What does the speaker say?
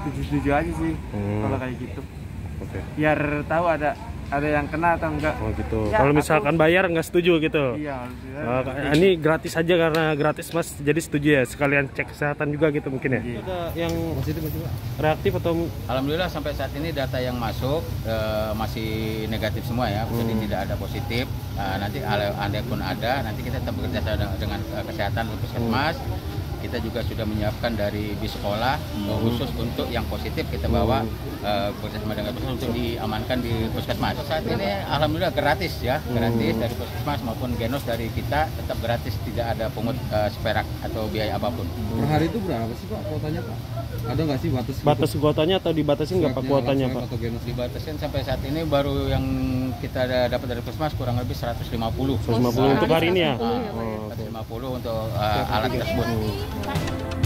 setuju-setuju aja sih Hmm. kalau kayak gitu Oke. biar tahu ada ada yang kena atau enggak Oh gitu. Ya, Kalau aku- misalkan bayar nggak setuju gitu. iya Oh, ini gratis aja karena gratis mas, jadi setuju ya sekalian cek kesehatan juga gitu mungkin ya. Iya. Ada yang positif reaktif atau Alhamdulillah sampai saat ini data yang masuk eh, masih negatif semua ya, jadi Hmm. tidak ada positif. Nah, nanti andai pun ada, nanti kita tetap bekerja sama dengan eh, kesehatan puskesmas. Kita juga sudah menyiapkan dari bis sekolah eh, khusus untuk yang positif kita bawa eh, bekerjasama dengan puskesmas untuk diamankan di puskesmas. Saat ini alhamdulillah gratis ya, gratis dari puskesmas maupun genos dari kita tetap gratis, tidak ada pungut eh, seperak atau biaya apa pun. Per hari itu berapa sih Pak kuotanya Pak? Ada nggak sih batas? batas kuotanya atau dibatasin nggak pak kuotanya pak? Atau genos dibatasin sampai saat ini baru yang kita ada- dapat dari puskesmas kurang lebih 150 150 untuk hari ini ya. Ah, 150 untuk uh, alat tersebut. Bye.